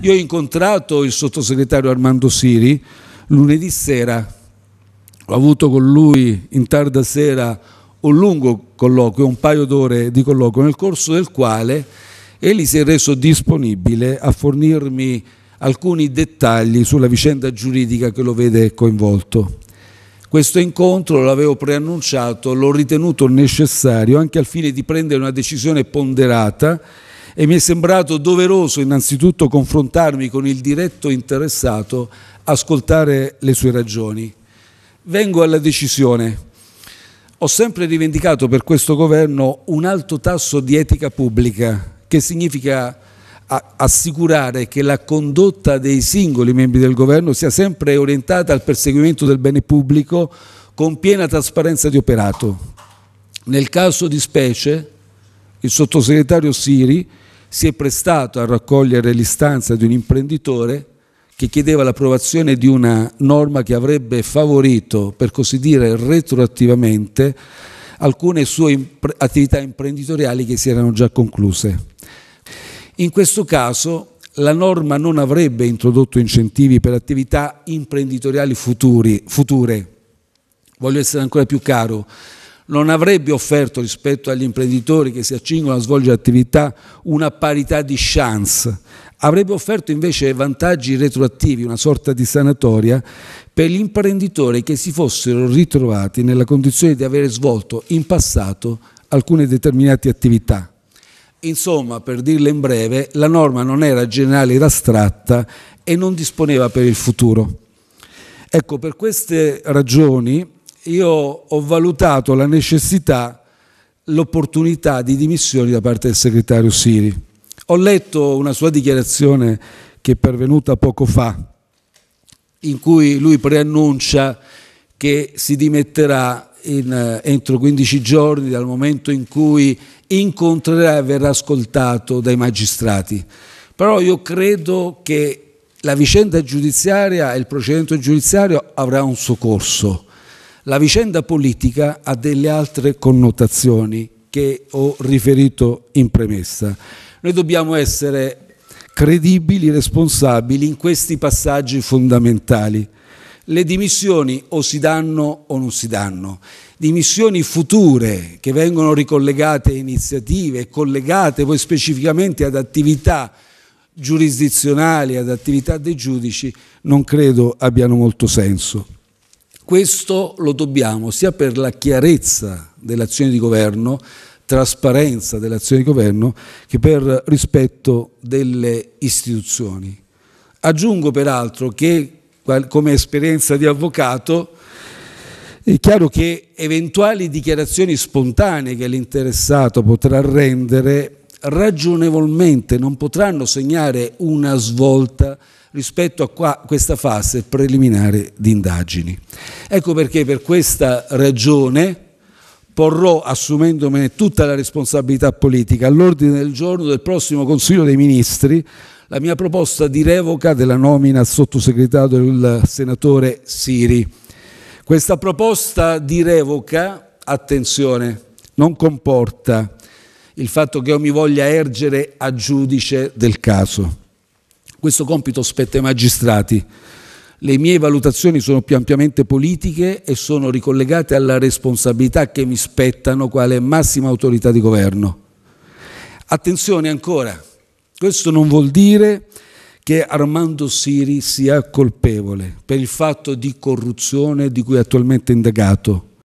Io ho incontrato il sottosegretario Armando Siri lunedì sera, ho avuto con lui in tarda sera un lungo colloquio, un paio d'ore di colloquio, nel corso del quale egli si è reso disponibile a fornirmi alcuni dettagli sulla vicenda giuridica che lo vede coinvolto. Questo incontro l'avevo preannunciato, l'ho ritenuto necessario anche al fine di prendere una decisione ponderata e mi è sembrato doveroso innanzitutto confrontarmi con il diretto interessato, ascoltare le sue ragioni. Vengo alla decisione. Ho sempre rivendicato per questo governo un alto tasso di etica pubblica, che significa assicurare che la condotta dei singoli membri del governo sia sempre orientata al perseguimento del bene pubblico con piena trasparenza di operato. Nel caso di specie, il sottosegretario Siri si è prestato a raccogliere l'istanza di un imprenditore che chiedeva l'approvazione di una norma che avrebbe favorito, per così dire, retroattivamente alcune sue attività imprenditoriali che si erano già concluse. In questo caso la norma non avrebbe introdotto incentivi per attività imprenditoriali futuri, future. Voglio essere ancora più chiaro, non avrebbe offerto rispetto agli imprenditori che si accingono a svolgere attività una parità di chance, avrebbe offerto invece vantaggi retroattivi, una sorta di sanatoria per gli imprenditori che si fossero ritrovati nella condizione di avere svolto in passato alcune determinate attività. Insomma, per dirla in breve, la norma non era generale, era astratta e non disponeva per il futuro. Ecco, per queste ragioni io ho valutato la necessità, l'opportunità di dimissioni da parte del segretario Siri. Ho letto una sua dichiarazione che è pervenuta poco fa, in cui lui preannuncia che si dimetterà in, eh, entro 15 giorni dal momento in cui incontrerà e verrà ascoltato dai magistrati. Però io credo che la vicenda giudiziaria e il procedimento giudiziario avrà un suo corso. La vicenda politica ha delle altre connotazioni che ho riferito in premessa. Noi dobbiamo essere credibili, responsabili in questi passaggi fondamentali. Le dimissioni o si danno o non si danno. Dimissioni future che vengono ricollegate a iniziative collegate poi specificamente ad attività giurisdizionali, ad attività dei giudici, non credo abbiano molto senso. Questo lo dobbiamo sia per la chiarezza dell'azione di governo, trasparenza dell'azione di governo, che per rispetto delle istituzioni. Aggiungo peraltro che come esperienza di avvocato, è chiaro che eventuali dichiarazioni spontanee che l'interessato potrà rendere ragionevolmente non potranno segnare una svolta rispetto a qua, questa fase preliminare di indagini. Ecco perché per questa ragione porrò, assumendomene tutta la responsabilità politica, all'ordine del giorno del prossimo Consiglio dei Ministri la mia proposta di revoca della nomina al sottosegretario del senatore Siri. Questa proposta di revoca, attenzione, non comporta il fatto che io mi voglia ergere a giudice del caso. Questo compito spetta ai magistrati. Le mie valutazioni sono più ampiamente politiche e sono ricollegate alla responsabilità che mi spettano quale massima autorità di governo. Attenzione ancora, questo non vuol dire che Armando Siri sia colpevole per il fatto di corruzione di cui è attualmente indagato.